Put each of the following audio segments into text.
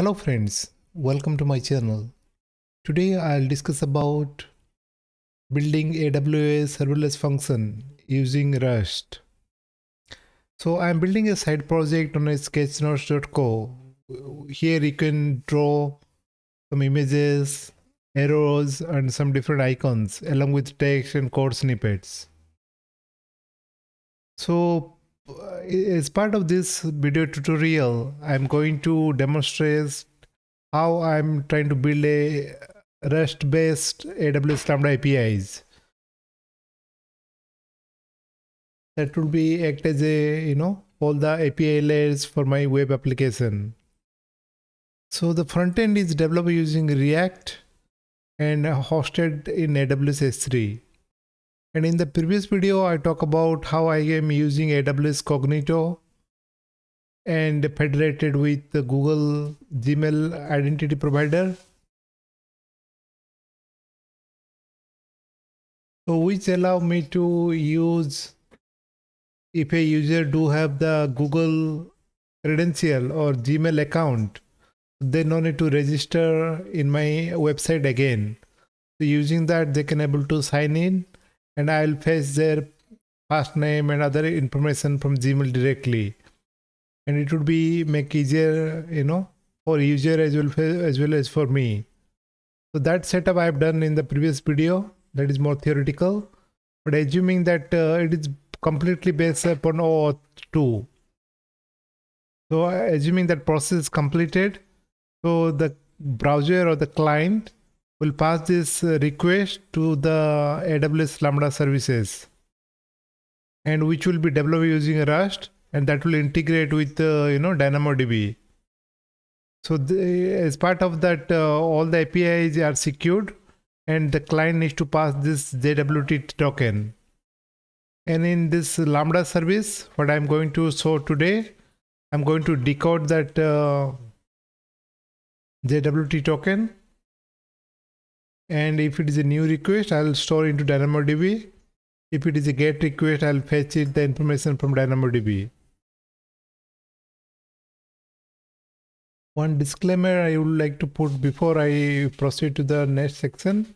Hello friends, welcome to my channel. Today I'll discuss about building AWS serverless function using Rust. So I'm building a side project on sketchnotes.co. Here you can draw some images, arrows and some different icons along with text and code snippets. So Uh, as part of this video tutorial, I'm going to demonstrate how I'm trying to build a REST-based AWS Lambda APIs. That will be act as a, you know, all the API layers for my web application. So the front end is developed using React and hosted in AWS S3. And in the previous video, I talk about how I am using AWS Cognito and federated with the Google Gmail identity provider. So which allow me to use if a user do have the Google credential or Gmail account, they no need to register in my website again. So using that, they can able to sign in and I'll fetch their first name and other information from Gmail directly. And it would be make easier, you know, for user as well as well as for me. So that setup I've done in the previous video. That is more theoretical. But assuming that uh, it is completely based upon OAuth 2. So assuming that process is completed, so the browser or the client will pass this uh, request to the AWS Lambda services and which will be developed using Rust and that will integrate with uh, you know DynamoDB. So the, as part of that, uh, all the APIs are secured and the client needs to pass this JWT token. And in this Lambda service, what I'm going to show today, I'm going to decode that uh, JWT token and if it is a new request I'll store into DynamoDB. If it is a get request I'll fetch it the information from DynamoDB. One disclaimer I would like to put before I proceed to the next section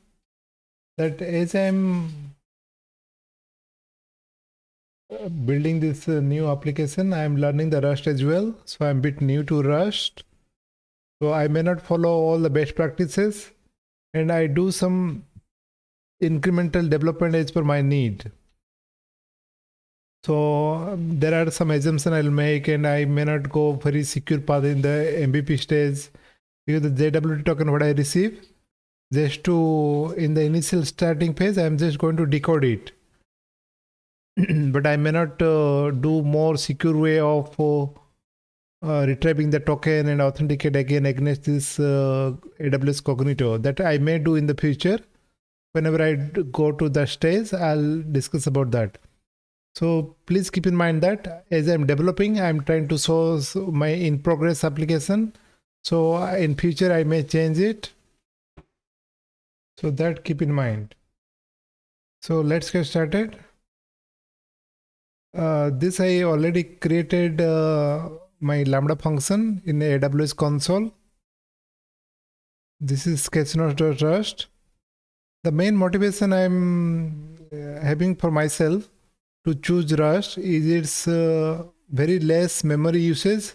that as I'm uh, building this uh, new application I'm learning the Rust as well so I'm a bit new to Rust. So I may not follow all the best practices and I do some incremental development as per my need. So um, there are some assumptions I'll make and I may not go very secure path in the MVP stage because the JWT token what I receive just to in the initial starting phase I'm just going to decode it. but I may not uh, do more secure way of uh, uh, retrieving the token and authenticate again against this uh, AWS Cognito that I may do in the future. Whenever I go to the stage, I'll discuss about that. So please keep in mind that as I'm developing, I'm trying to source my in progress application. So in future, I may change it. So that keep in mind. So let's get started. Uh, this I already created uh, my lambda function in AWS console. This is sketchnotes.rust. The main motivation I'm uh, having for myself to choose Rust is its uh, very less memory usage.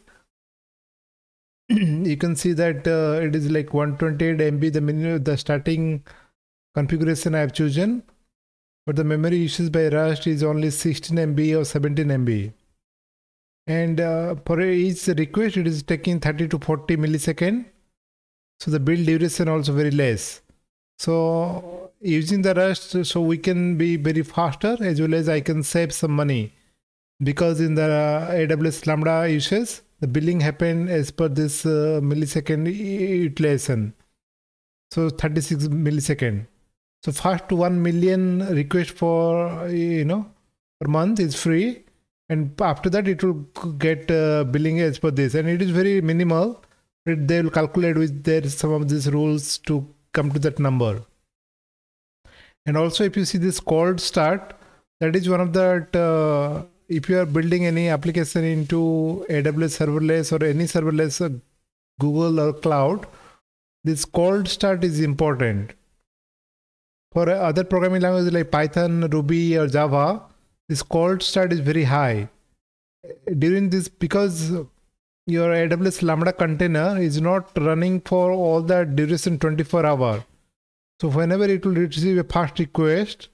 you can see that uh, it is like 128 MB the menu, the starting configuration I have chosen, but the memory usage by Rust is only 16 MB or 17 MB and uh, for each request it is taking 30 to 40 millisecond. So the build duration also very less. So using the rust so we can be very faster as well as i can save some money. Because in the aws lambda uses the billing happen as per this uh, millisecond utilization so 36 millisecond. So first 1 million request for you know per month is free and after that it will get uh, billing as per this. And it is very minimal. They will calculate with their some of these rules to come to that number. And also if you see this cold start that is one of that uh, if you are building any application into aws serverless or any serverless uh, Google or cloud, this cold start is important. For other programming languages like Python, Ruby, or Java, this cold start is very high. During this, because your AWS Lambda container is not running for all that duration 24 hour. So whenever it will receive a fast request,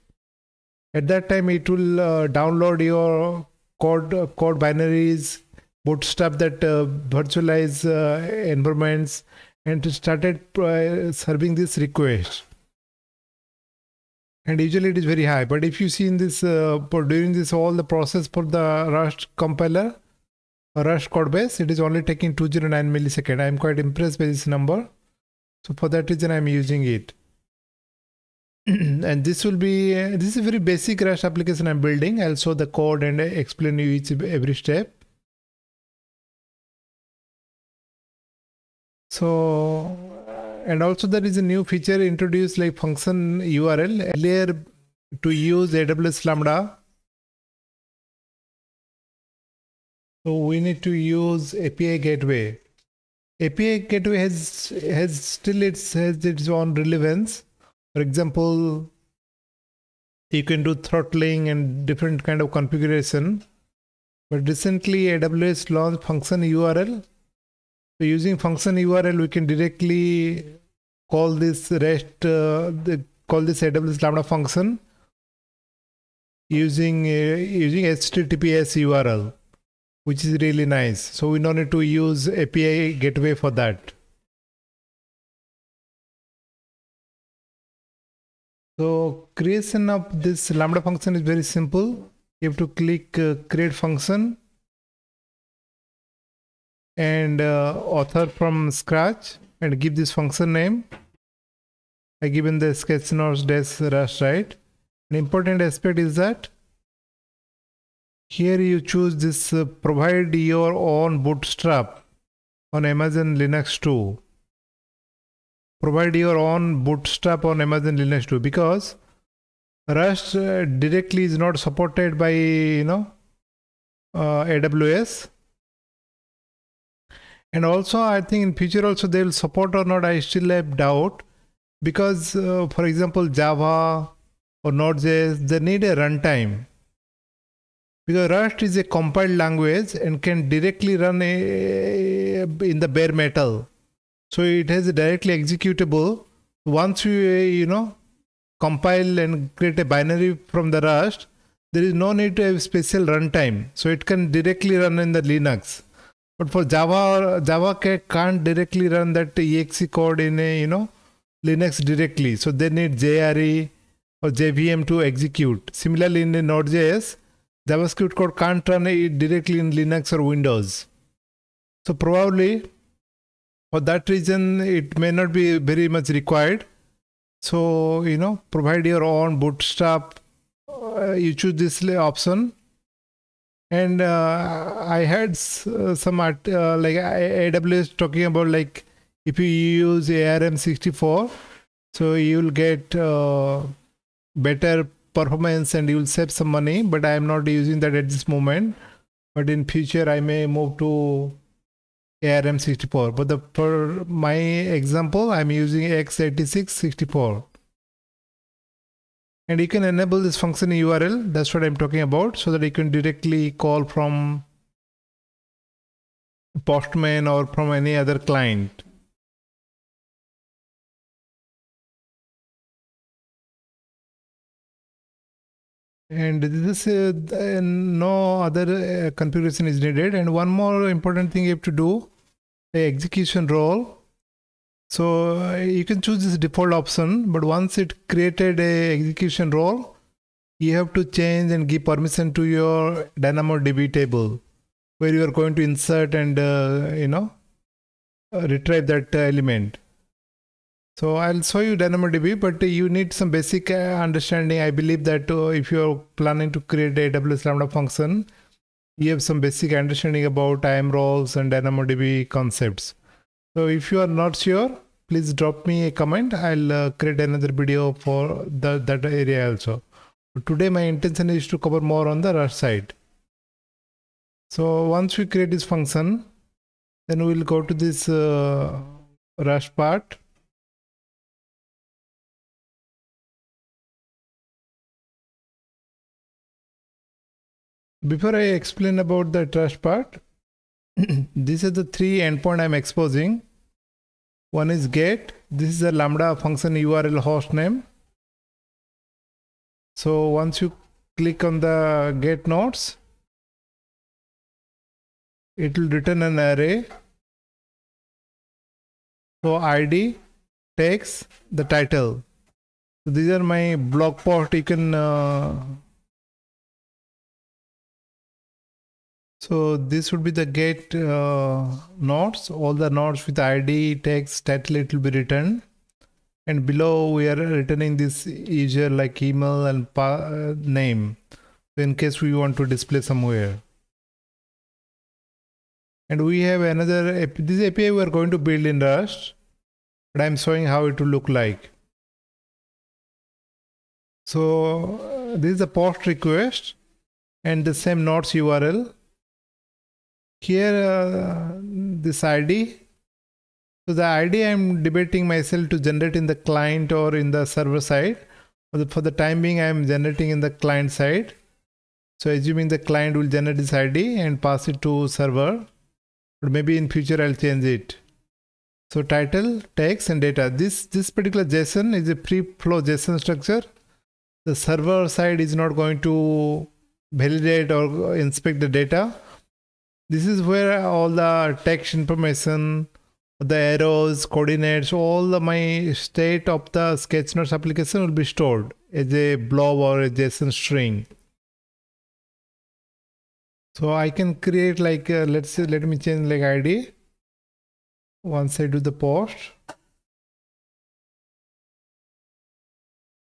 at that time it will uh, download your code uh, code binaries, bootstrap that uh, virtualize uh, environments, and started uh, serving this request. And usually it is very high. But if you see in this uh, during this all the process for the Rust compiler, Rust code base, it is only taking 209 millisecond. I am quite impressed by this number. So for that reason, I am using it. and this will be, uh, this is a very basic Rust application I'm building. I'll show the code and explain you each every step. So, and also there is a new feature introduced like function URL. Earlier to use AWS Lambda, So we need to use API gateway. API gateway has has still its has its own relevance. For example, you can do throttling and different kind of configuration. But recently AWS launched function URL. So using function URL, we can directly call this REST, uh, the, call this AWS Lambda function using uh, using HTTPS URL which is really nice. So we don't need to use API gateway for that. So creation of this Lambda function is very simple. You have to click uh, create function and uh, author from scratch and give this function name. I given the sketch notes dash rust right. An important aspect is that here you choose this uh, provide your own bootstrap on Amazon Linux 2. Provide your own bootstrap on Amazon Linux 2 because Rust uh, directly is not supported by you know uh, AWS. And also, I think in future also they will support or not. I still have doubt because, uh, for example, Java or Node.js they need a runtime because Rust is a compiled language and can directly run a, in the bare metal. So it has a directly executable. Once you you know compile and create a binary from the Rust, there is no need to have special runtime. So it can directly run in the Linux. But for Java, Java can't directly run that exe code in a you know Linux directly. So they need JRE or JVM to execute. Similarly, in Node.js, JavaScript code can't run it directly in Linux or Windows. So probably for that reason it may not be very much required. So you know provide your own bootstrap. Uh, you choose this option. And uh, I had uh, some art, uh, like AWS talking about like if you use ARM64, so you'll get uh, better performance and you will save some money but i am not using that at this moment. But in future i may move to ARM64 but the for my example I'm using x86 and you can enable this function URL that's what I'm talking about so that you can directly call from Postman or from any other client. And this uh, no other uh, configuration is needed. And one more important thing you have to do the execution role so uh, you can choose this default option but once it created a execution role you have to change and give permission to your dynamodb table where you are going to insert and uh, you know uh, retrieve that element so I'll show you DynamoDB, but you need some basic uh, understanding. I believe that uh, if you're planning to create a AWS Lambda function, you have some basic understanding about IAM roles and DynamoDB concepts. So if you are not sure, please drop me a comment. I'll uh, create another video for the, that area also. Today my intention is to cover more on the Rust side. So once we create this function, then we'll go to this uh, rush part before I explain about the trust part these are the three endpoint I'm exposing one is get this is a lambda function URL host name. So once you click on the get nodes it will return an array. So id text the title. So these are my blog post you can uh, so this would be the get uh, nodes. All the nodes with id text title it will be written. And below we are returning this user like email and uh, name. In case we want to display somewhere. And we have another this API we are going to build in Rust but I'm showing how it will look like. So uh, this is a post request and the same nodes URL here uh, this ID so the ID I'm debating myself to generate in the client or in the server side for the, time being I'm generating in the client side so assuming the client will generate this ID and pass it to server but maybe in future I'll change it. So title, text and data. This, this particular JSON is a pre-flow JSON structure. The server side is not going to validate or inspect the data. This is where all the text information, the arrows, coordinates, all the, my state of the Sketchnotes application will be stored as a blob or a JSON string. So I can create like, uh, let's say, let me change like ID. Once I do the post.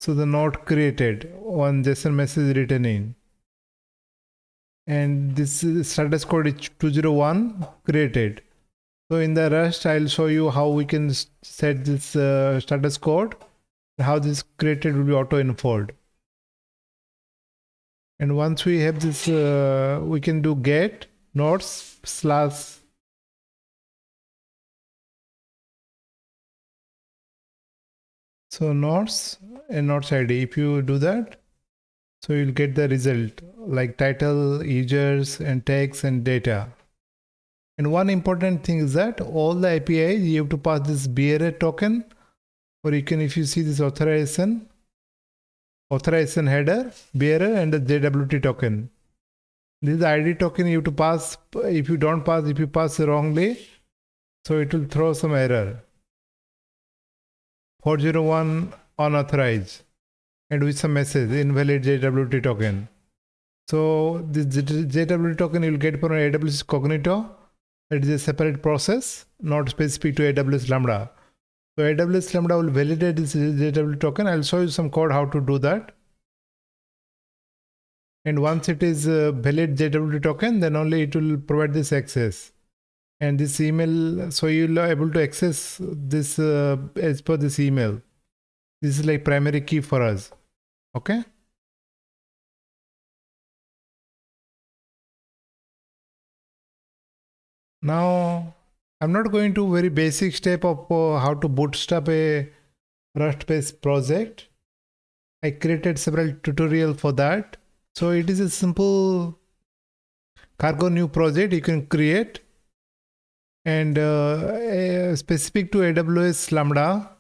So the node created, one JSON message written in. And this status code is 201 created. So in the Rust, I'll show you how we can set this uh, status code, how this created will be auto enfold and once we have this uh, we can do get nodes slash so nodes and nodes id if you do that so you'll get the result like title users and tags and data and one important thing is that all the apis you have to pass this bearer token or you can if you see this authorization authorization header, bearer, and the JWT token. This ID token you have to pass. If you don't pass, if you pass wrongly, so it will throw some error. 401 unauthorized and with some message invalid JWT token. So this JWT token you will get from AWS Cognito. It is a separate process, not specific to AWS Lambda. So AWS Lambda will validate this JWT token. I'll show you some code how to do that. And once it is a valid JWT token, then only it will provide this access. And this email, so you'll be able to access this uh, as per this email. This is like primary key for us. Okay. Now I'm not going to very basic step of uh, how to bootstrap a Rust based project. I created several tutorial for that. So it is a simple cargo new project you can create and uh, specific to AWS Lambda.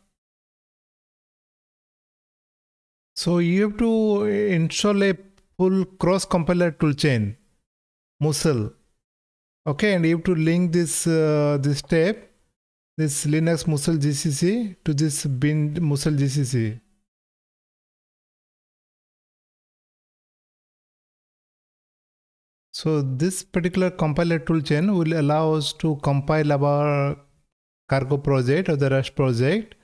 So you have to install a full cross compiler toolchain, musl okay and you have to link this uh, this tab this linux musl gcc to this bin musl gcc so this particular compiler toolchain will allow us to compile our cargo project or the rust project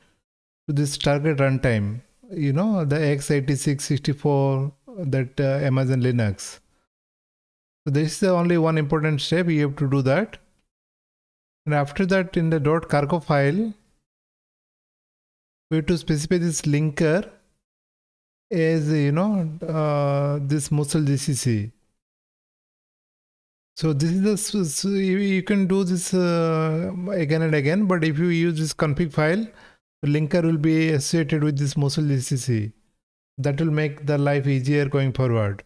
to this target runtime you know the x86 64 that uh, amazon linux so this is the only one important step you have to do that. And after that in the dot cargo file, we have to specify this linker as you know uh, this musl GCC. So this is the so you, can do this uh, again and again, but if you use this config file, linker will be associated with this musl GCC. That will make the life easier going forward.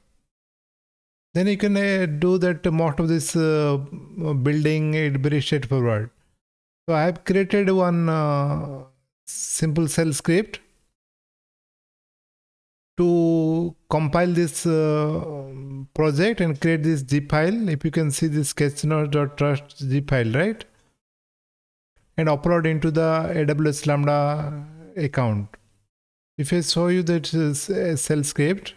Then you can uh, do that most of this uh, building it very straightforward. So I have created one uh, simple shell script to compile this uh, project and create this zip file. If you can see this sketchnotes.trust zip file, right? And upload into the AWS Lambda account. If I show you that shell script,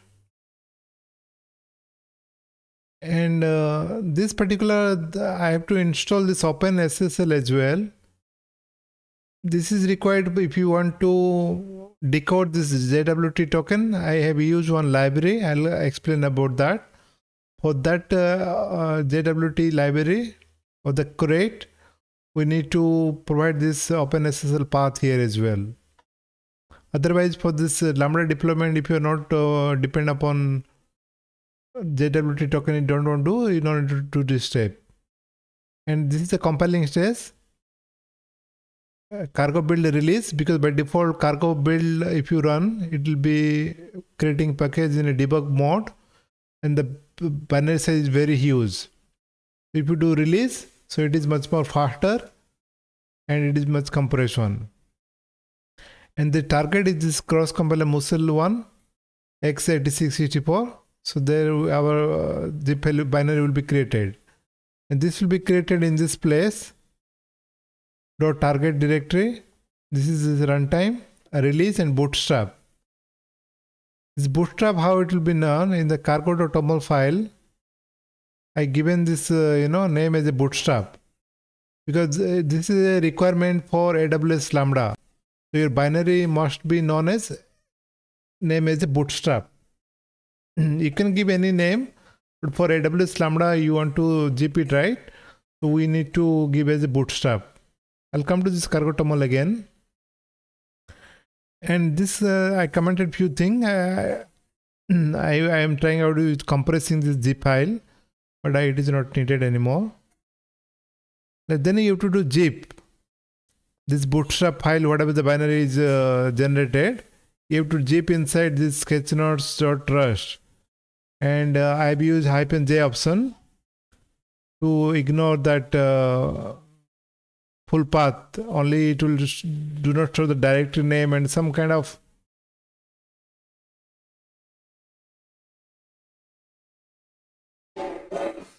and uh, this particular, I have to install this OpenSSL as well. This is required if you want to decode this JWT token. I have used one library. I'll explain about that. For that uh, uh, JWT library or the crate, we need to provide this OpenSSL path here as well. Otherwise, for this uh, Lambda deployment, if you're not uh, depend upon JWT token, you don't want to, you don't need to do this step. And this is the compiling stage. Uh, cargo build release because by default cargo build if you run it will be creating package in a debug mode and the binary size is very huge if you do release so it is much more faster and it is much compression. And the target is this cross compiler musl one x8664 so there our uh, the binary will be created. And this will be created in this place. Dot target directory. This is this runtime release and bootstrap. This bootstrap how it will be known in the cargo.toml file i given this uh, you know name as a bootstrap. Because uh, this is a requirement for aws lambda. So your binary must be known as name as a bootstrap. You can give any name but for aws lambda you want to zip it right? So we need to give as a bootstrap. I'll come to this cargo toml again. And this, uh, I commented few things. I, I, I am trying out to compressing this zip file, but I, it is not needed anymore. Then you have to do zip. This bootstrap file, whatever the binary is uh, generated, you have to zip inside this sketchnotes.trust. And uh, I've used hyphen j option to ignore that uh, full path only it will do not show the directory name and some kind of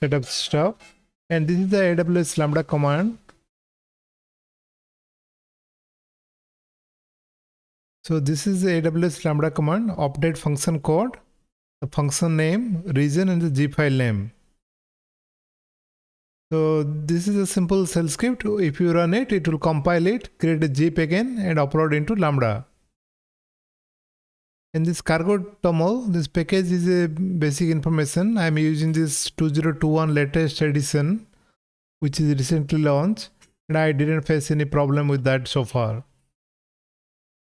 setup stuff and this is the aws lambda command so this is the aws lambda command update function code the function name region and the zip file name so this is a simple shell script. If you run it, it will compile it, create a zip again and upload into Lambda. In this cargo toml, this package is a basic information. I am using this 2021 latest edition, which is recently launched, and I didn't face any problem with that so far.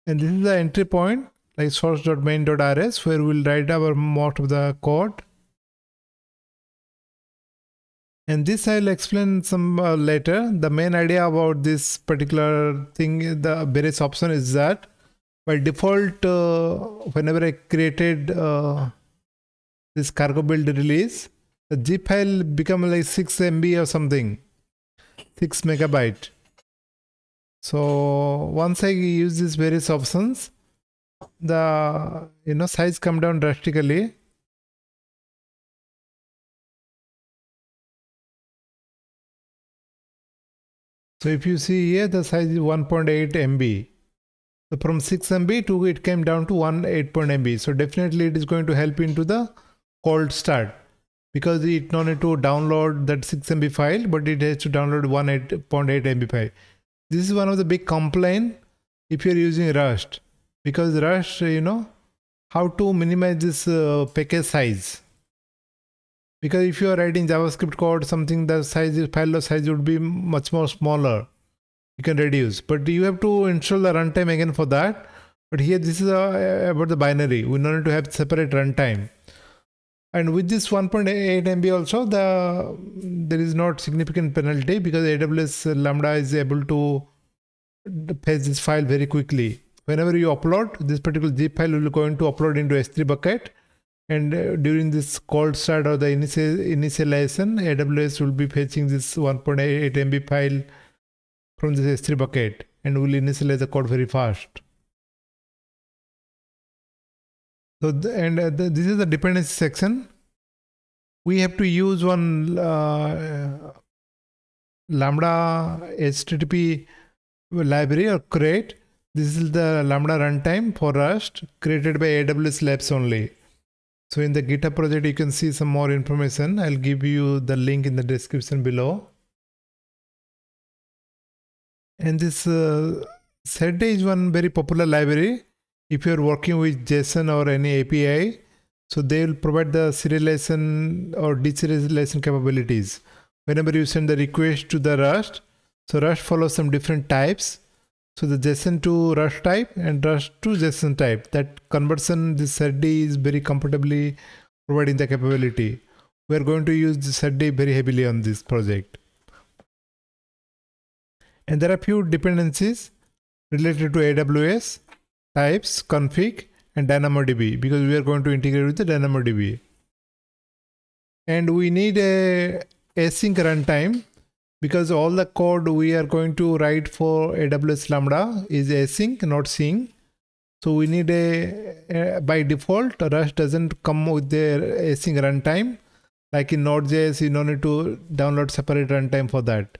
And this is the entry point, like source.main.rs, where we'll write our most of the code and this I'll explain some uh, later. The main idea about this particular thing, the various option is that by default, uh, whenever I created uh, this cargo build release, the zip file become like 6 MB or something, 6 megabyte. So once I use these various options, the you know size come down drastically So if you see here, the size is 1.8 MB. From 6 MB to it came down to 1.8 MB. So definitely it is going to help into the cold start because it not need to download that 6 MB file, but it has to download 1.8 MB file. This is one of the big complaint if you're using Rust because Rust, you know, how to minimize this uh, package size because if you are writing javascript code something the size file size would be much more smaller you can reduce but you have to install the runtime again for that but here this is a, about the binary we don't need to have separate runtime and with this 1.8 MB also, the there is not significant penalty because AWS Lambda is able to fetch this file very quickly. Whenever you upload, this particular zip file will going to upload into S3 bucket. And uh, during this cold start or the initial, initialization, AWS will be fetching this 1.8 MB file from this S3 bucket and will initialize the code very fast. So, the, and uh, the, this is the dependency section. We have to use one uh, Lambda HTTP library or crate. This is the Lambda runtime for Rust created by AWS Labs only. So in the GitHub project, you can see some more information. I'll give you the link in the description below. And this uh, is one very popular library if you're working with JSON or any API, so they will provide the serialization or deserialization capabilities. Whenever you send the request to the Rust, so Rust follows some different types. So the JSON to Rust type and Rust to JSON type. That conversion, this serde is very comfortably providing the capability. We are going to use this serde very heavily on this project. And there are few dependencies related to AWS types config and DynamoDB because we are going to integrate with the DynamoDB. And we need a async runtime because all the code we are going to write for AWS Lambda is async, not sync. So we need a, a by default Rust doesn't come with the async runtime. Like in Node.js, you don't need to download separate runtime for that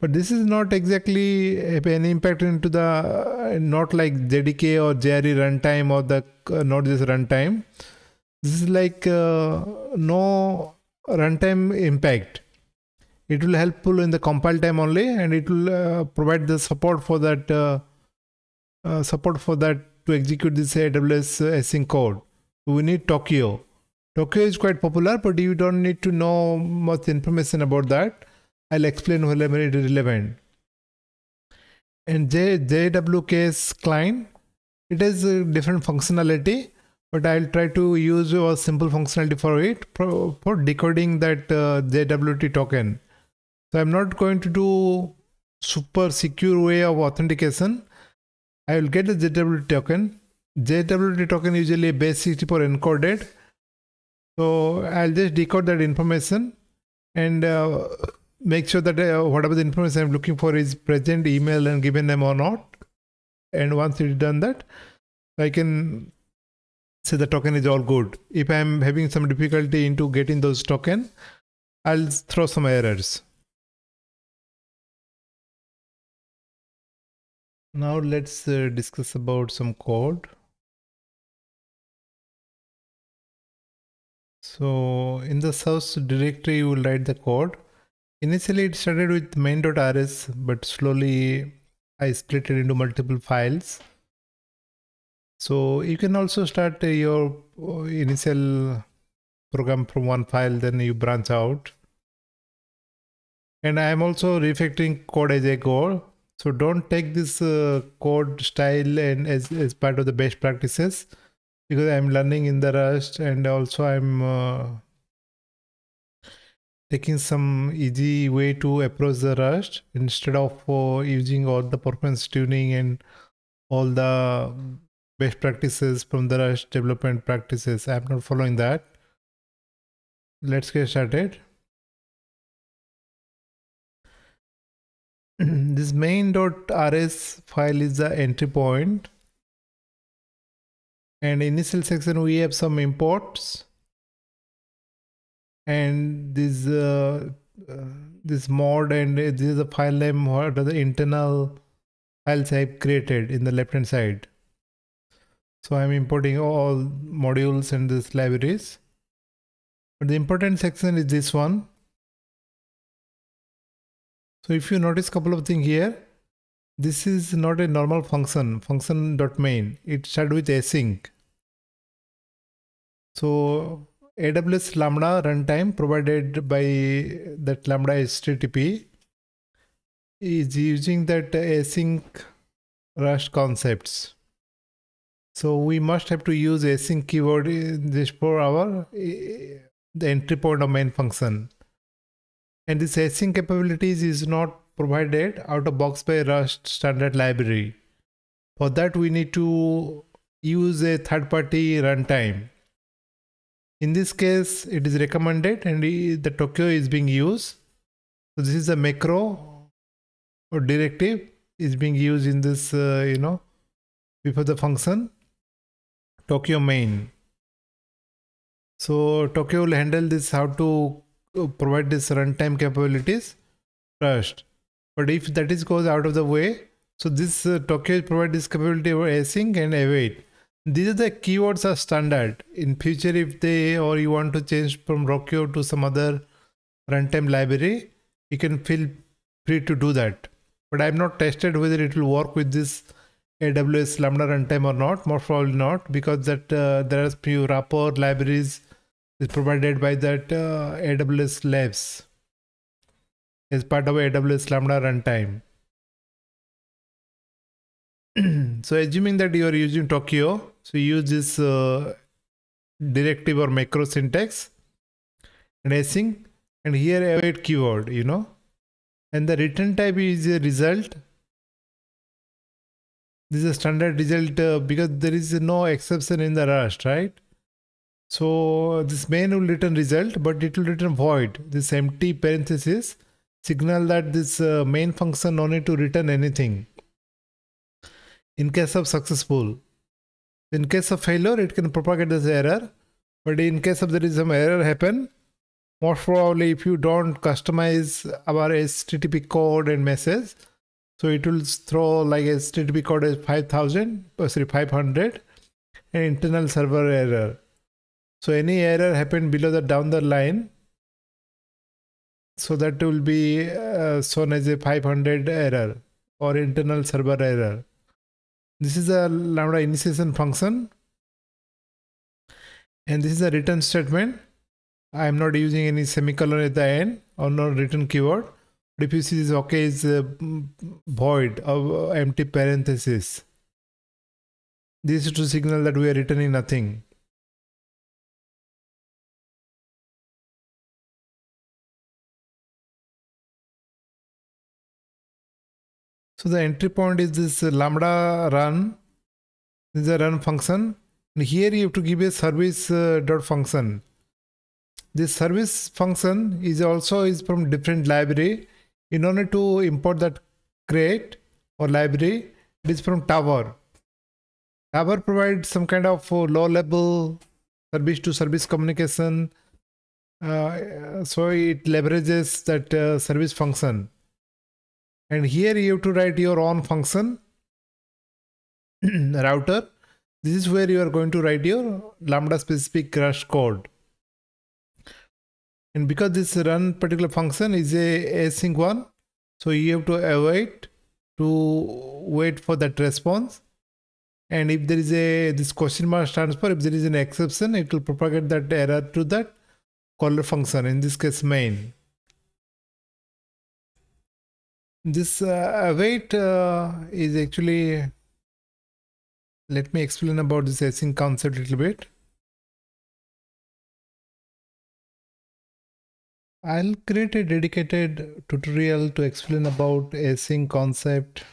but this is not exactly any impact into the uh, not like JDK or JRE runtime or the uh, not this runtime. This is like uh, no runtime impact. It will helpful in the compile time only, and it will uh, provide the support for that uh, uh, support for that to execute this AWS async code. We need Tokio. Tokio is quite popular, but you don't need to know much information about that I'll explain it is relevant. And J, JWKS client, it has a different functionality, but I'll try to use a simple functionality for it for, for decoding that uh, JWT token. So I'm not going to do super secure way of authentication. I will get the JWT token. JWT token usually base 64 encoded. So I'll just decode that information and uh, make sure that uh, whatever the information I'm looking for is present, email and given them or not. And once it's done that, I can say the token is all good. If I'm having some difficulty into getting those token, I'll throw some errors. Now let's uh, discuss about some code. So in the source directory, you will write the code. Initially it started with main.rs but slowly I split it into multiple files. So you can also start your uh, initial program from one file then you branch out. And I am also refactoring code as I go. So don't take this uh, code style and as, as part of the best practices because I'm learning in the Rust and also I'm uh, taking some easy way to approach the Rust instead of uh, using all the performance tuning and all the best practices from the Rust development practices. I'm not following that. Let's get started. this main.rs file is the entry point and initial section we have some imports and this uh, uh, this mod and this is a file name what are the internal files I've created in the left hand side. So I'm importing all modules and these libraries. But the important section is this one. So if you notice couple of things here, this is not a normal function, function.main. It started with async. So AWS Lambda runtime provided by that Lambda HTTP is using that async Rust concepts. So we must have to use async keyword just for our eh, the entry point of main function. And this async capabilities is not provided out of box by Rust standard library. For that we need to use a third party runtime. In this case it is recommended and the Tokio is being used. So this is a macro or directive is being used in this uh, you know before the function Tokio main. So Tokyo will handle this how to uh, provide this runtime capabilities first. But if that is goes out of the way, so this uh, Tokio provide this capability over async and await. These are the keywords are standard. In future, if they or you want to change from Tokio to some other runtime library, you can feel free to do that. But I'm not tested whether it will work with this AWS Lambda runtime or not. Most probably not because that uh, there are few wrapper libraries is provided by that uh, AWS Labs as part of AWS Lambda runtime. so assuming that you are using Tokio, so use this uh, directive or macro syntax and async and here await keyword, you know, and the return type is a result this is a standard result uh, because there is no exception in the Rust, right? So this main will return result, but it will return void. This empty parenthesis signal that this uh, main function no need to return anything. In case of successful, in case of failure, it can propagate this error. But in case of there is some error happen, most probably if you don't customize our HTTP code and message, so it will throw like a HTTP code as 5000, or uh, sorry, 500 and internal server error. So any error happen below the down the line, so that will be uh, shown as a 500 error or internal server error. This is a Lambda initiation function. And this is a return statement. I am not using any semicolon at the end or no return keyword if you see this okay is uh, void of uh, empty parenthesis this is to signal that we are returning nothing so the entry point is this lambda run this is a run function. And here you have to give a service uh, dot function. This service function is also is from different library. In order to import that crate or library it is from tower. Tower provides some kind of low level service to service communication. Uh, so it leverages that uh, service function and here you have to write your own function router. This is where you are going to write your lambda specific crash code. And because this run particular function is a async one so you have to await to wait for that response. And if there is a this question mark transfer if there is an exception it will propagate that error to that caller function in this case main this uh, await uh, is actually let me explain about this async concept a little bit. I'll create a dedicated tutorial to explain about async concept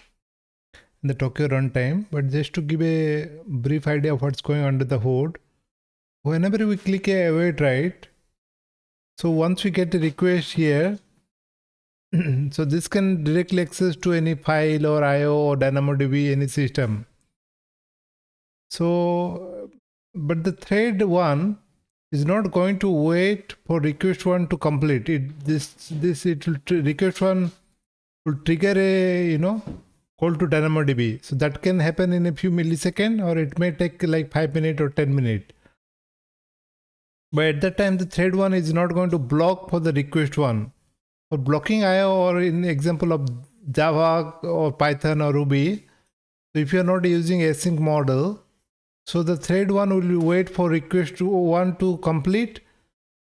in the Tokio runtime, but just to give a brief idea of what's going under the hood, whenever we click a await right, so once we get a request here, so this can directly access to any file or IO or DynamoDB, any system. So, but the thread one is not going to wait for request one to complete. It this this it will request one will trigger a you know call to dynamodb. So that can happen in a few milliseconds or it may take like 5 minutes or 10 minutes but at that time the thread one is not going to block for the request one for blocking io or in example of java or python or ruby so if you are not using async model so the thread one will wait for request one to complete.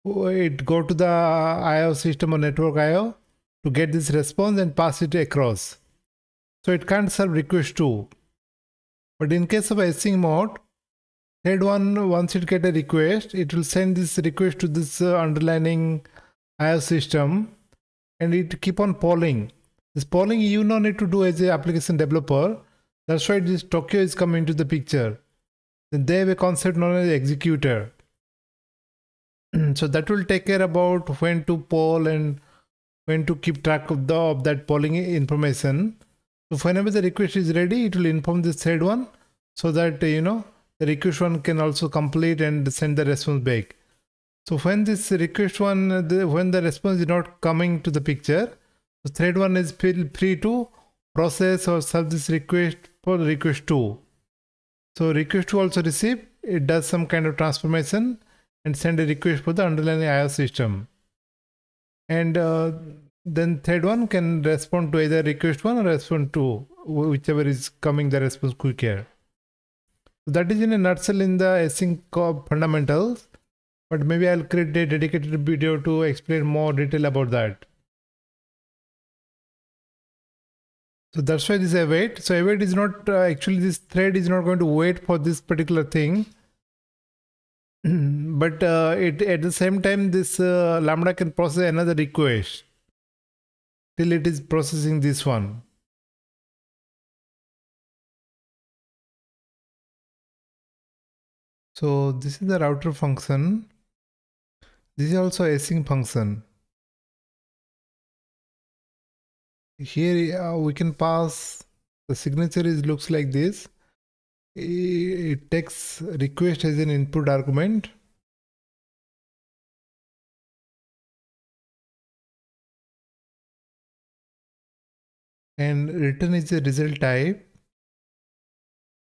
It go to the IO system or network IO to get this response and pass it across. So it can't serve request two. But in case of async mode, thread one once it get a request it will send this request to this uh, underlining IO system and it keep on polling. This polling you no need to do as a application developer. That's why this Tokio is coming into the picture. Then they have a concept known as executor. So that will take care about when to poll and when to keep track of the of that polling information. So whenever the request is ready it will inform the third one so that you know the request one can also complete and send the response back so when this request one the, when the response is not coming to the picture the thread one is feel free to process or serve this request for request 2 so request 2 also receive it does some kind of transformation and send a request for the underlying IO system. And uh, then third one can respond to either request one or respond to whichever is coming the response quicker. That is in a nutshell in the async fundamentals, but maybe I'll create a dedicated video to explain more detail about that. So that's why this await. So await is not uh, actually this thread is not going to wait for this particular thing. but uh, it at the same time this uh, lambda can process another request till it is processing this one so this is the router function this is also a async function. Here uh, we can pass the signature is looks like this. It takes request as an input argument. And return is a result type.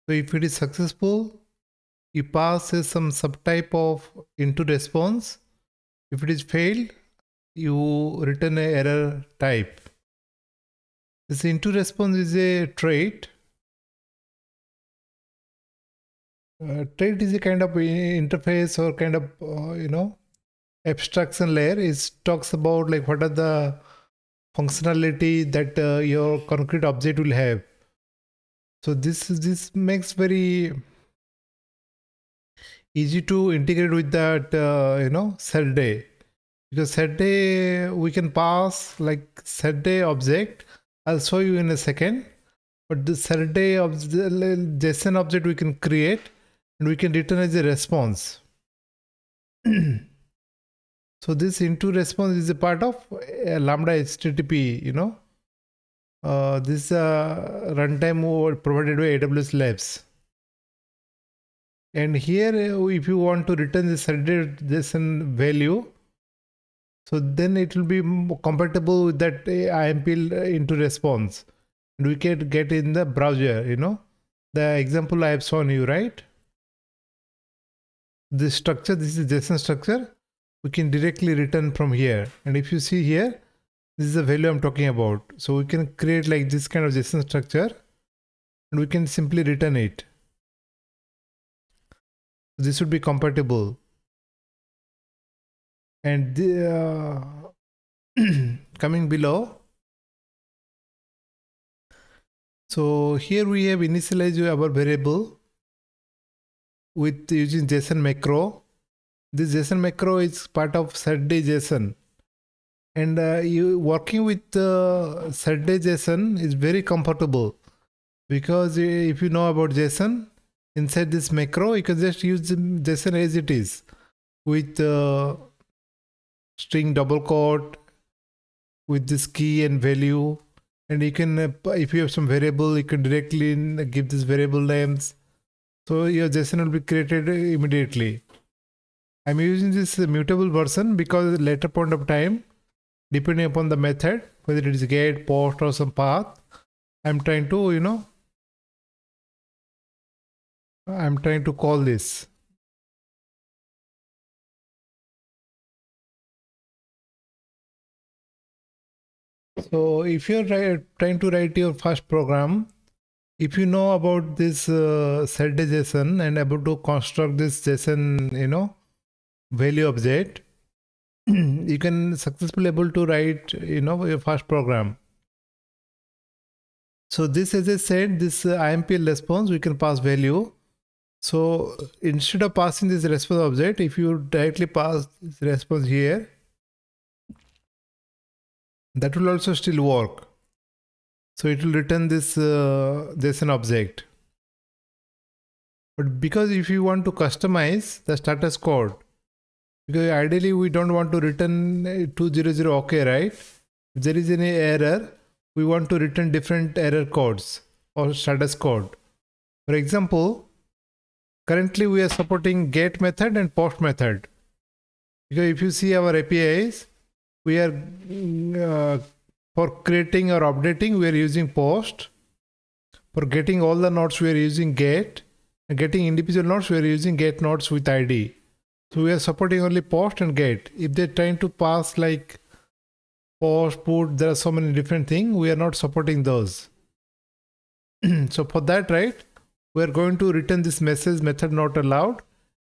So if it is successful you pass some subtype of into response if it is failed you return a error type. This into response is a trait. Uh, trait is a kind of interface or kind of uh, you know abstraction layer. It talks about like what are the functionality that uh, your concrete object will have. So this this makes very easy to integrate with that uh, you know serde because serde we can pass like serde object i'll show you in a second but the serde of json object we can create and we can return as a response. so this into response is a part of a lambda HTTP, you know. Uh, this uh, runtime provided by AWS Labs. And here, uh, if you want to return this JSON value, so then it will be compatible with that IMPL into response. And we can get in the browser, you know. The example I have shown you, right? this structure, this is JSON structure, we can directly return from here. And if you see here, this is the value I'm talking about. So we can create like this kind of JSON structure and we can simply return it. This would be compatible. And the, uh, coming below, so here we have initialized our variable with using JSON macro. This JSON macro is part of serde JSON. And uh, you working with uh, serde JSON is very comfortable because if you know about JSON, inside this macro, you can just use the JSON as it is with uh, string double quote with this key and value and you can uh, if you have some variable you can directly give this variable names so your JSON will be created immediately. I'm using this mutable version because later point of time, depending upon the method, whether it is get, post or some path, I'm trying to, you know, I'm trying to call this. So if you're trying to write your first program, if you know about this uh, set JSON and able to construct this JSON, you know, value object, you can successfully able to write, you know, your first program. So this, as I said, this uh, IMPL response, we can pass value. So instead of passing this response object, if you directly pass this response here, that will also still work. So it will return this uh, JSON object. But because if you want to customize the status code, because ideally we don't want to return 200 OK, right? If there is any error, we want to return different error codes or status code. For example, currently we are supporting get method and post method. Because if you see our APIs, we are uh, for creating or updating, we are using post. For getting all the nodes, we are using get. And getting individual nodes, we are using get nodes with ID. So we are supporting only post and get. If they're trying to pass like post, put, there are so many different things, we are not supporting those. so for that, right, we are going to return this message method not allowed.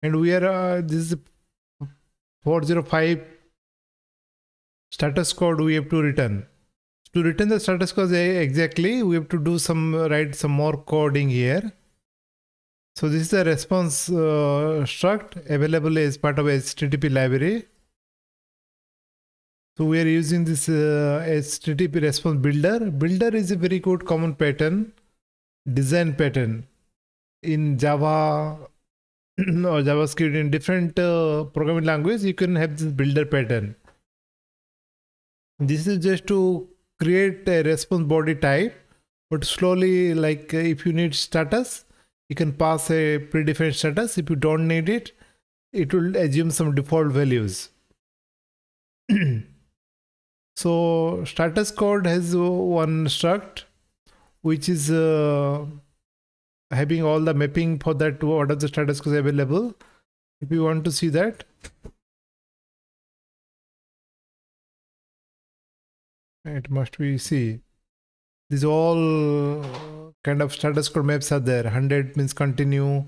And we are, uh, this is 405 status code we have to return. To return the status code exactly, we have to do some, write some more coding here. So this is the response uh, struct available as part of HTTP library. So we are using this uh, HTTP response builder. Builder is a very good common pattern, design pattern in Java or JavaScript in different uh, programming language. You can have this builder pattern. This is just to create a response body type, but slowly, like if you need status, you can pass a predefined status if you don't need it it will assume some default values so status code has one struct which is uh, having all the mapping for that what are the status codes available. If you want to see that. It must be see. These all kind of status code maps are there. 100 means continue.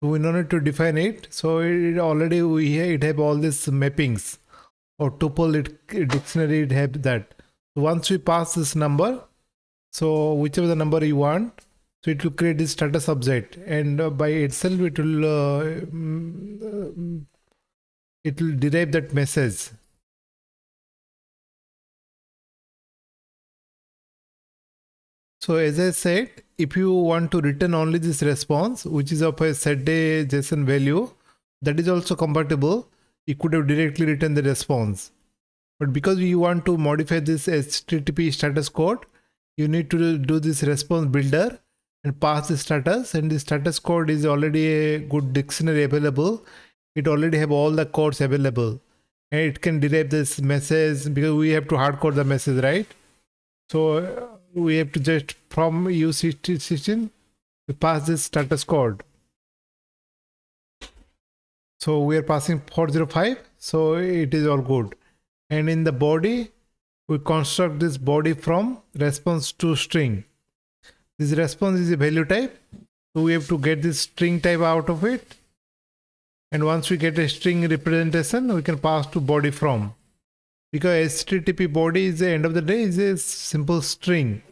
We don't need to define it. So it already we it have all these mappings. Or tuple it dictionary it have that. So once we pass this number so whichever the number you want so it will create this status object and uh, by itself it will uh, mm, it will derive that message So as I said, if you want to return only this response, which is of a serde JSON value, that is also compatible. You could have directly written the response. But because you want to modify this HTTP status code, you need to do this response builder and pass the status and the status code is already a good dictionary available. It already have all the codes available and it can derive this message because we have to hardcode the message, right? So uh, we have to just from U16 we pass this status code. So we are passing 405 so it is all good and in the body we construct this body from response to string. This response is a value type. So we have to get this string type out of it. And once we get a string representation we can pass to body from. Because http body is the end of the day is a simple string.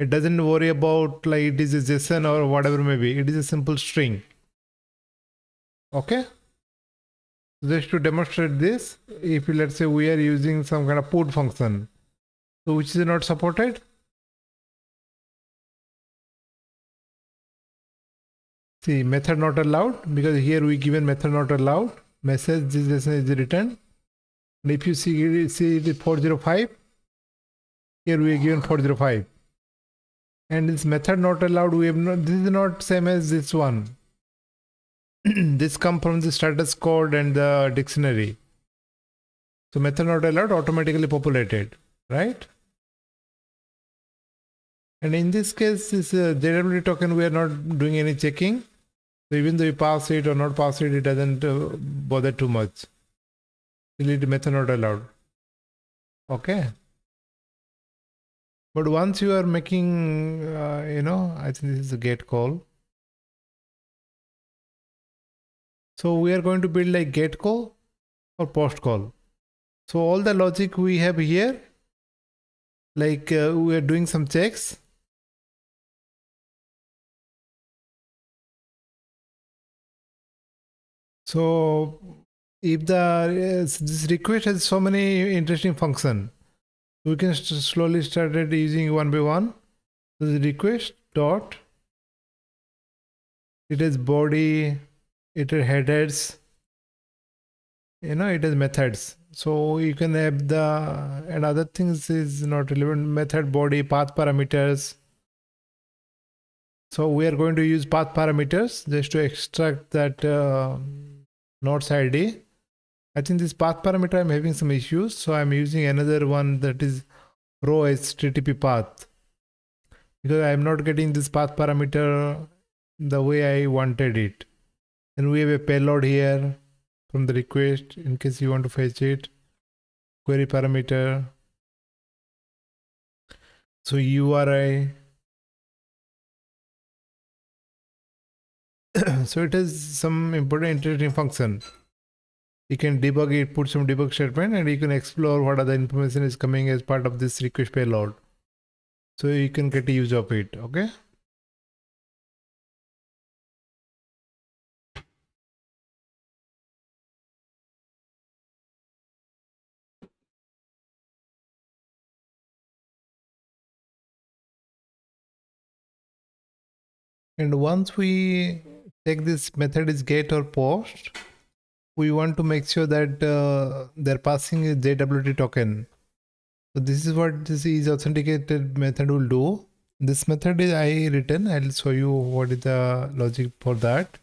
It doesn't worry about like it is a json or whatever maybe it is a simple string. Okay? Just to demonstrate this if let's say we are using some kind of put function so which is not supported see method not allowed because here we given method not allowed message is, is returned and if you see, see the 405, here we are given 405. And this method not allowed, we have not, this is not same as this one. this come from the status code and the dictionary. So method not allowed automatically populated, right? And in this case, this uh, JWT token, we are not doing any checking. So even though you pass it or not pass it, it doesn't uh, bother too much. Delete method not allowed. Okay? But once you are making uh, you know i think this is a get call. So we are going to build like get call or post call. So all the logic we have here like uh, we are doing some checks So if the this request has so many interesting function, we can slowly start using one by one. So the request dot it is body, it headers, you know, it has methods. So you can have the and other things is not relevant method body path parameters. So we are going to use path parameters just to extract that uh, nodes ID I think this path parameter I'm having some issues. So I'm using another one that is row HTTP path because I'm not getting this path parameter the way I wanted it. And we have a payload here from the request in case you want to fetch it. Query parameter. So URI. so it has some important interesting function you can debug it, put some debug statement and you can explore what other information is coming as part of this request payload. So you can get use of it, okay? And once we take this method is get or post, we want to make sure that uh, they're passing a JWT token. So this is what this is authenticated method will do. This method is I written. I'll show you what is the logic for that.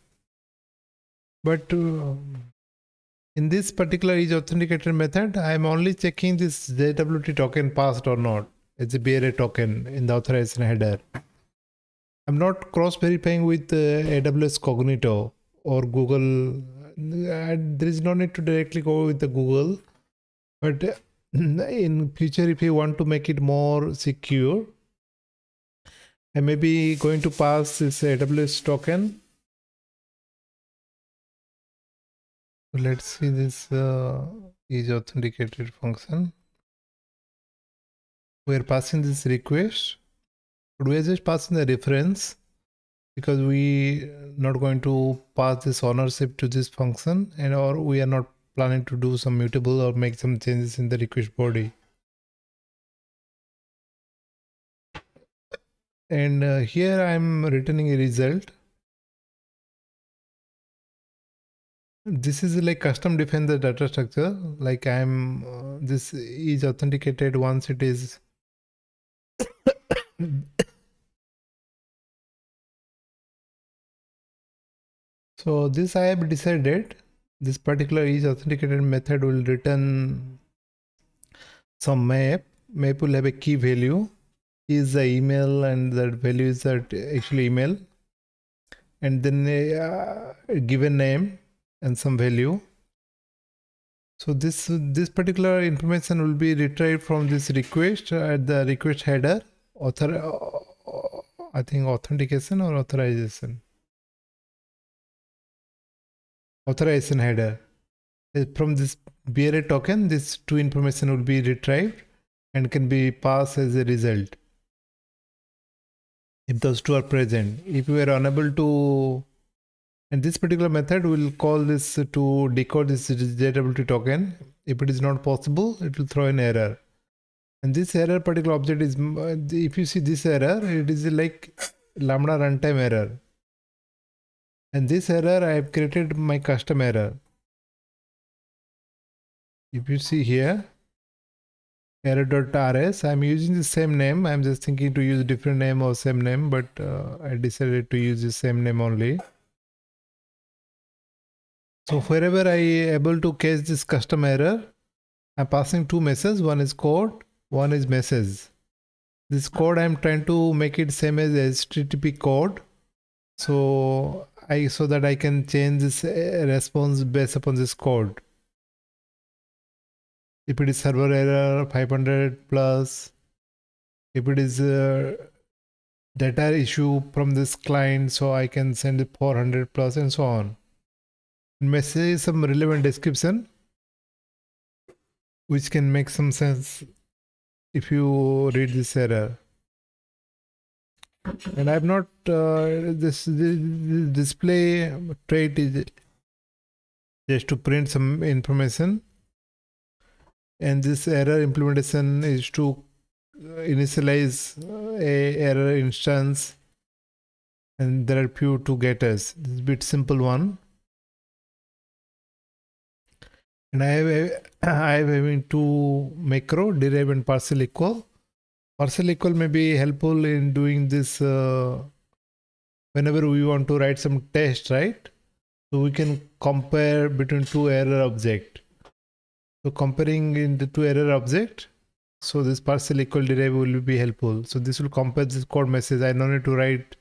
But uh, in this particular is authenticated method, I'm only checking this JWT token passed or not. It's a bearer token in the authorization header. I'm not cross verifying with uh, AWS Cognito or Google there is no need to directly go with the Google, but in future, if you want to make it more secure, I may be going to pass this AWS token. Let's see this uh, is authenticated function. We are passing this request, but we are just passing the reference because we not going to pass this ownership to this function and or we are not planning to do some mutable or make some changes in the request body. And uh, here I'm returning a result. This is like custom define the data structure. Like I'm uh, this is authenticated once it is So this I have decided this particular is authenticated method will return some map. Map will have a key value is the email and that value is that actually email and then a, uh, a given name and some value. So this this particular information will be retrieved from this request at the request header author uh, I think authentication or authorization authorization header. Uh, from this bearer token, this two information will be retrieved and can be passed as a result. If those two are present, if we are unable to, and this particular method will call this to decode this JWT token. If it is not possible, it will throw an error. And this error particular object is, if you see this error, it is like lambda runtime error and this error I have created my custom error. If you see here error.rs I'm using the same name. I'm just thinking to use different name or same name but uh, I decided to use the same name only. So wherever I able to catch this custom error I'm passing two messages. One is code one is message this code I'm trying to make it same as HTTP code. So I so that I can change this uh, response based upon this code. If it is server error 500 plus, if it is a data issue from this client, so I can send it 400 plus and so on. Message some relevant description which can make some sense if you read this error and I've not uh, this, this, display trait is just to print some information. And this error implementation is to initialize a error instance. And there are few to getters this is a bit simple one. And I have i have having two macro derive and partial equal partial equal may be helpful in doing this uh, whenever we want to write some test right? So we can compare between two error object. So comparing in the two error object so this partial equal derive will be helpful. So this will compare this code message. I don't need to write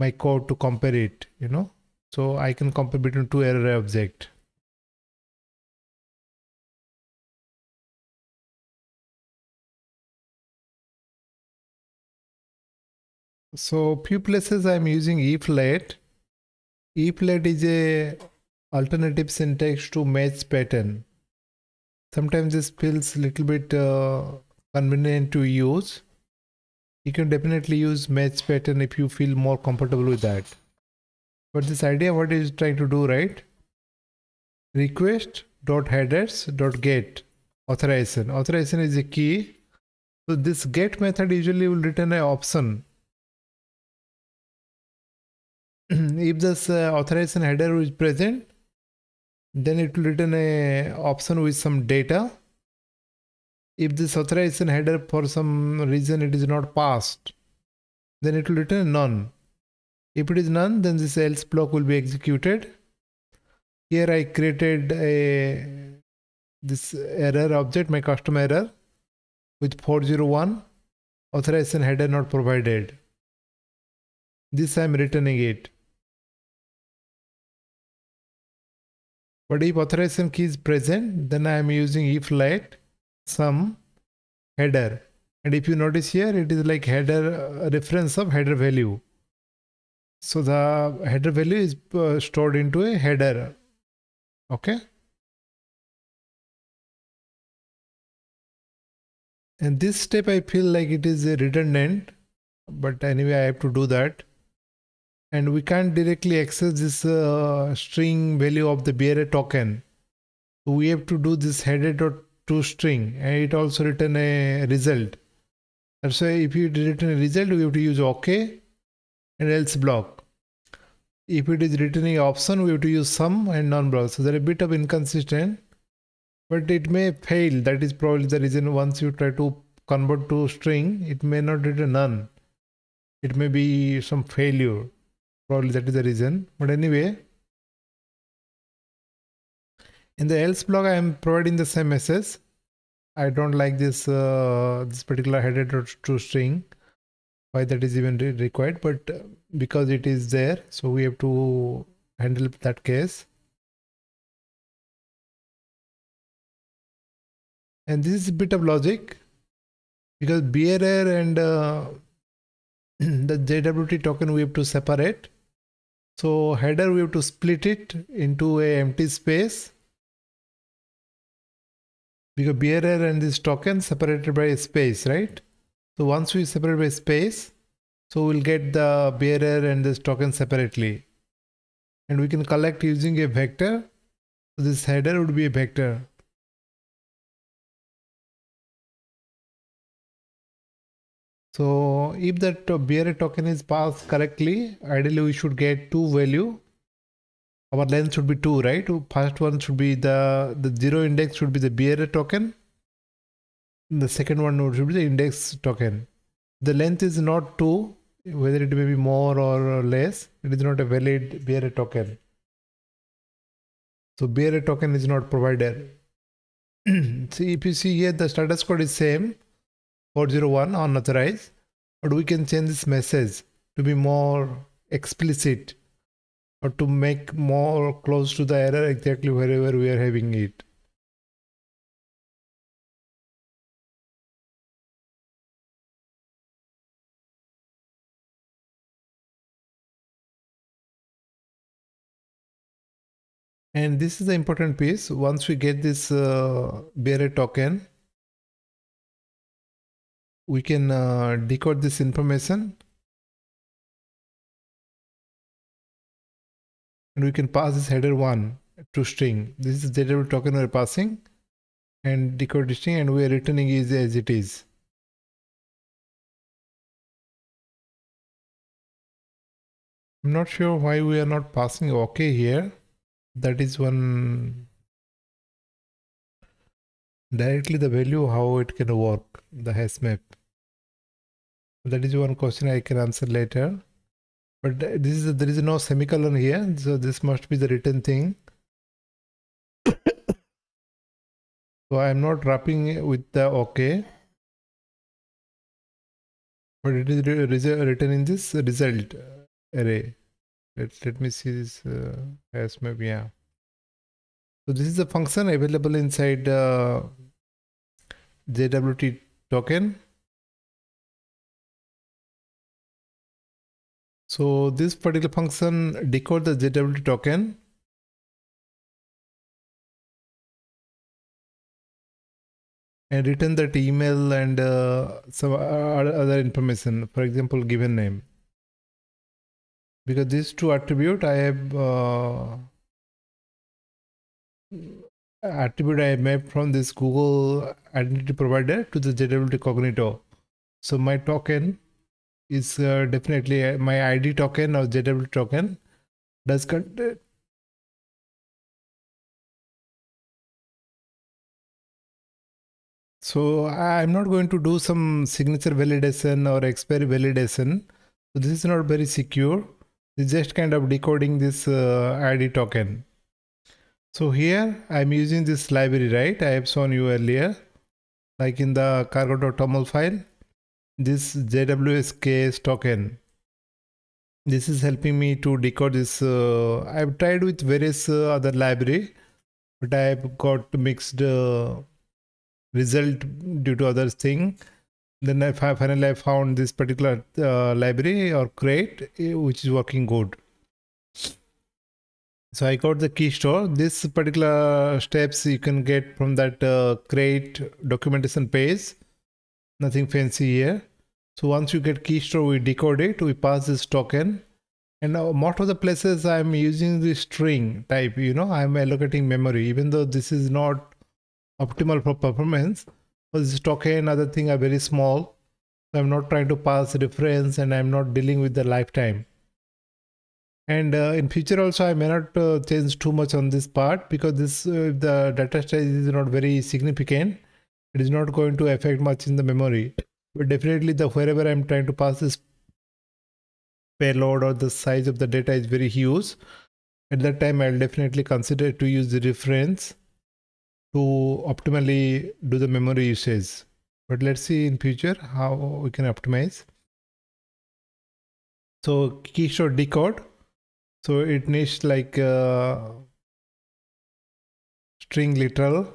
my code to compare it you know? So i can compare between two error object so few places i'm using if let is a alternative syntax to match pattern. Sometimes this feels a little bit uh, convenient to use. You can definitely use match pattern if you feel more comfortable with that. But this idea what is trying to do right? request dot headers dot get authorization. Authorization is a key. So this get method usually will return an option if this uh, authorization header is present then it will return a option with some data. If this authorization header for some reason it is not passed then it will return none. If it is none then this else block will be executed. Here i created a this error object my custom error with 401 authorization header not provided. This i am returning it But if authorization key is present, then I am using if let some header. And if you notice here, it is like header reference of header value. So the header value is uh, stored into a header. Okay. And this step I feel like it is a redundant, but anyway I have to do that and we can't directly access this uh, string value of the bearer token. So we have to do this header dot to string and it also return a result. That's why if you return a result, we have to use OK and else block. If it is returning option, we have to use sum and non-block. So they're a bit of inconsistent, but it may fail. That is probably the reason once you try to convert to string, it may not return none. It may be some failure probably that is the reason. But anyway in the else block i am providing the same message. I don't like this uh, this particular header to string. Why that is even re required but uh, because it is there so we have to handle that case. And this is a bit of logic because bearer and uh, the JWT token we have to separate so header we have to split it into a empty space because bearer and this token separated by a space, right? So once we separate by space, so we'll get the bearer and this token separately. And we can collect using a vector. So this header would be a vector. So if that bearer token is passed correctly, ideally we should get two value. Our length should be two, right? First one should be the, the zero index should be the bearer token. The second one should be the index token. The length is not two, whether it may be more or less, it is not a valid bearer token. So bearer token is not provided. see if you see here the status code is same 401 unauthorized but we can change this message to be more explicit or to make more close to the error exactly wherever we are having it. And this is the important piece. Once we get this uh, bearer token we can uh, decode this information and we can pass this header 1 to string. This is JW token we're passing and decode string and we're returning is as it is. I'm not sure why we are not passing OK here. That is one directly the value how it can work the hash map. That is one question I can answer later. But this is there is no semicolon here, so this must be the written thing. so I am not wrapping with the OK. But it is written in this result array. Let, let me see this uh, as maybe, yeah. So this is a function available inside uh, JWT token. So this particular function decode the JWT token and return that email and uh, some other information, for example, given name because these two attribute I have uh, attribute I made from this Google identity provider to the JWT Cognito. So my token is uh, definitely uh, my ID token or JWT token does contain So I'm not going to do some signature validation or expiry validation. So this is not very secure. It's just kind of decoding this uh, ID token. So here I'm using this library, right? I have shown you earlier, like in the cargo.toml file, this JWKS token. This is helping me to decode this. Uh, I've tried with various uh, other library, but I've got mixed uh, result due to other thing then I finally I found this particular uh, library or crate eh, which is working good. So I got the key store. This particular steps you can get from that uh, crate documentation page. Nothing fancy here. So once you get key store, we decode it. We pass this token. And now most of the places I'm using the string type, you know, I'm allocating memory, even though this is not optimal for performance But this token other thing are very small i'm not trying to pass reference and i'm not dealing with the lifetime and uh, in future also i may not uh, change too much on this part because this uh, the data size is not very significant it is not going to affect much in the memory but definitely the wherever i'm trying to pass this payload or the size of the data is very huge at that time i'll definitely consider to use the reference to optimally do the memory usage. But let's see in future how we can optimize. So key store decode. So it needs like uh, string literal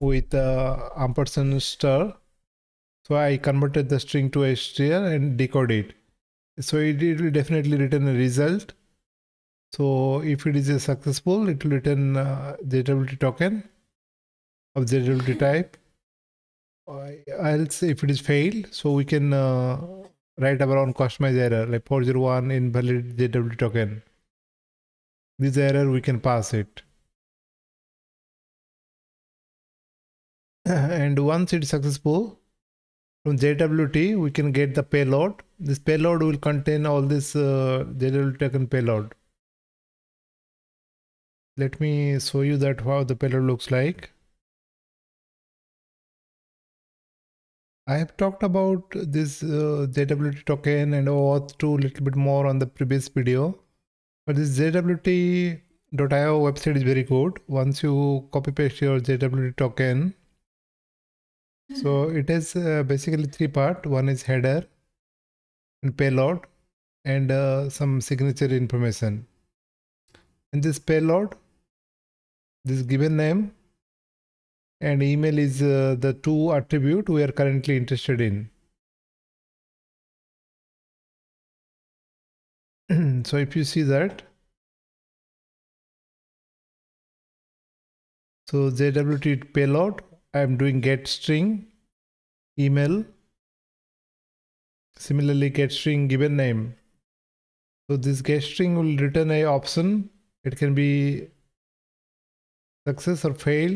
with ampersand star. So I converted the string to str and decode it. So it, it will definitely return a result. So if it is successful, it will return uh, JWT token of JWT type. Else, if it is failed, so we can uh, write our own customize error like 401 invalid JWT token. This error we can pass it. and once it is successful, from JWT we can get the payload. This payload will contain all this uh, JWT token payload. Let me show you that how the payload looks like. I have talked about this uh, JWT token and OAuth 2 a little bit more on the previous video. But this JWT.io website is very good. Once you copy paste your JWT token, so it has uh, basically three part. One is header and payload and uh, some signature information. In this payload, this given name and email is uh, the two attribute we are currently interested in. so if you see that, so JWT payload, I am doing get string, email, similarly get string given name. So this get string will return a option. It can be success or fail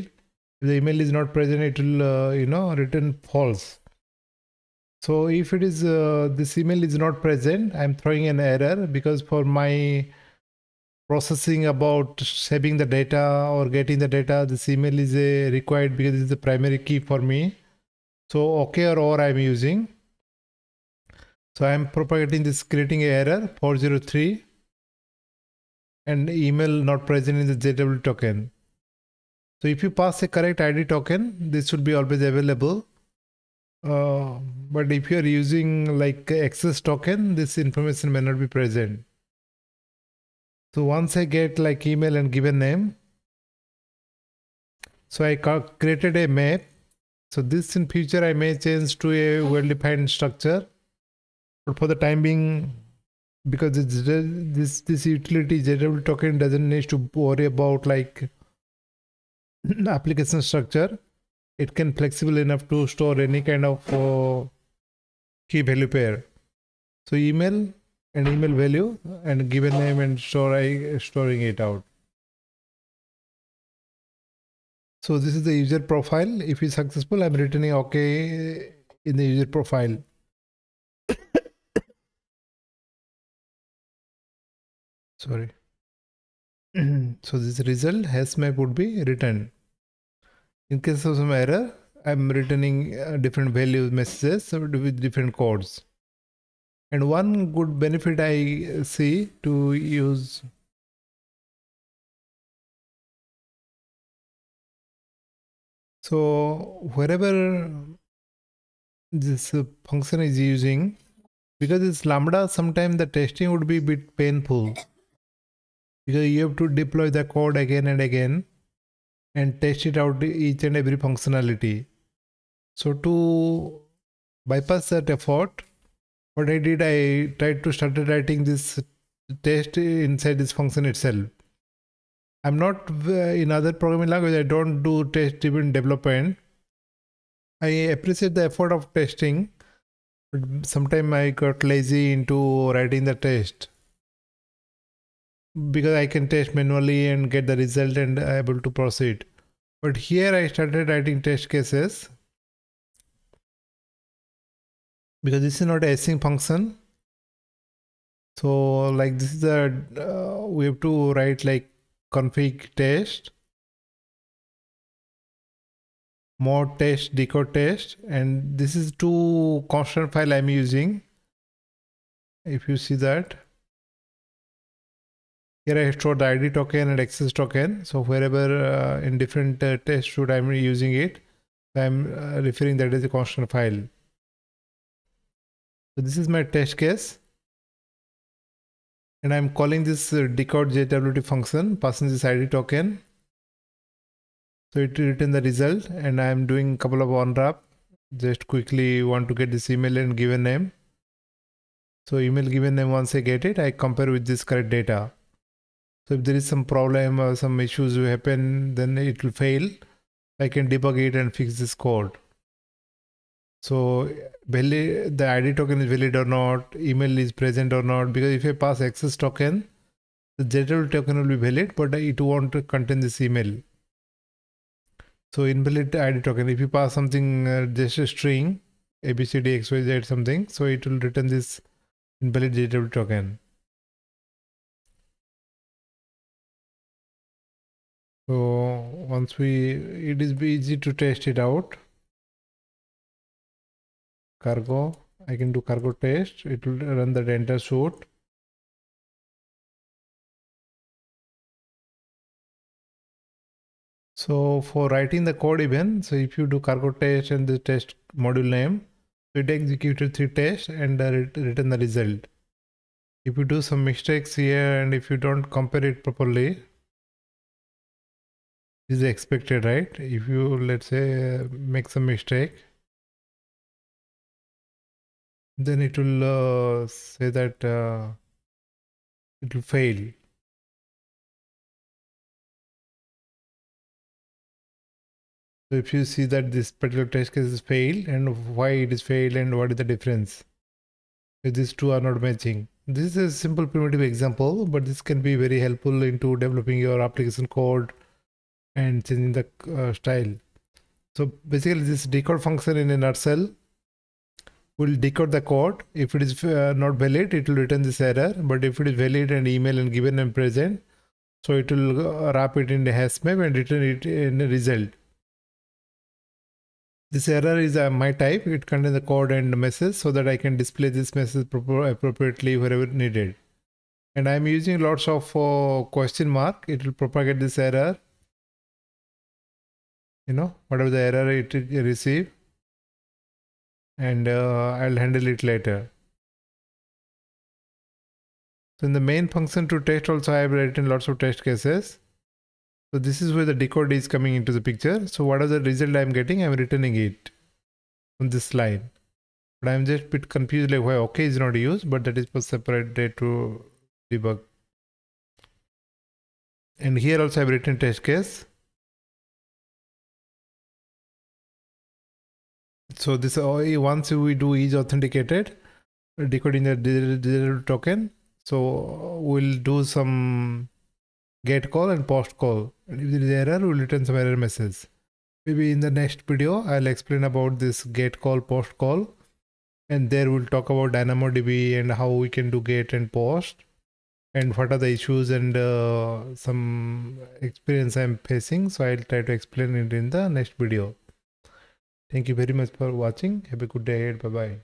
if the email is not present it will uh, you know return false so if it is uh, this email is not present i'm throwing an error because for my processing about saving the data or getting the data. This email is a required because it's the primary key for me. So okay or or i'm using. So i'm propagating this creating error 403 and email not present in the jw token. So if you pass a correct id token this should be always available. Uh, but if you are using like access token this information may not be present so once I get like email and given name, so I created a map. So this in future I may change to a well-defined structure, but for the time being, because this this utility JW token doesn't need to worry about like application structure. It can flexible enough to store any kind of uh, key value pair. So email an email value and given name and store storing it out. So this is the user profile. If it's successful, I'm returning OK in the user profile. Sorry. so this result has map would be returned. In case of some error, I'm returning uh, different values messages with different codes. And one good benefit I see to use so wherever this function is using because it's lambda sometimes the testing would be a bit painful. Because you have to deploy the code again and again and test it out each and every functionality. So to bypass that effort what I did, I tried to start writing this test inside this function itself. I'm not uh, in other programming language, I don't do test driven development. I appreciate the effort of testing, but sometimes I got lazy into writing the test because I can test manually and get the result and able to proceed. But here I started writing test cases because this is not a async function. So like this is the uh, we have to write like config test mod test decode test and this is two constant file i'm using if you see that. Here i store the id token and access token. So wherever uh, in different uh, test should i'm using it i'm uh, referring that as a constant file so this is my test case. And I'm calling this uh, decode JWT function, passing this ID token. So it will return the result and I'm doing a couple of unwrap. Just quickly want to get this email and given name. So email given name, once I get it, I compare with this correct data. So if there is some problem or some issues will happen, then it will fail. I can debug it and fix this code. So valid, the ID token is valid or not, email is present or not, because if I pass access token, the general token will be valid, but it won't contain this email. So invalid ID token, if you pass something, uh, just a string, ABCD, XYZ something, so it will return this invalid JW token. So once we, it is easy to test it out cargo. I can do cargo test. It will run the render suit. So for writing the code even so if you do cargo test and the test module name it executed three tests and uh, return the result. If you do some mistakes here and if you don't compare it properly is expected right? If you let's say make some mistake then it will uh, say that uh, it will fail. So if you see that this particular test case is failed and why it is failed and what is the difference. If these two are not matching. This is a simple primitive example, but this can be very helpful into developing your application code and changing the uh, style. So basically this decode function in a nutshell will decode the code. If it is uh, not valid, it will return this error. But if it is valid and email and given and present, so it will uh, wrap it in the hash map and return it in a result. This error is uh, my type. It contains the code and the message so that I can display this message appropriately wherever needed. And I'm using lots of uh, question mark. It will propagate this error. You know, whatever the error it receive. And uh, I'll handle it later. So in the main function to test also I have written lots of test cases. So this is where the decode is coming into the picture. So what are the result I'm getting? I'm returning it on this line. But I'm just a bit confused like why OK is not used, but that is for separate day to debug. And here also I've written test case. So this once we do is authenticated, decoding the digital token, so we'll do some get call and post call. And if there is error, we'll return some error message. Maybe in the next video, I'll explain about this get call, post call. And there we'll talk about DynamoDB and how we can do get and post and what are the issues and uh, some experience I'm facing. So I'll try to explain it in the next video. Thank you very much for watching. Have a good day ahead. Bye bye.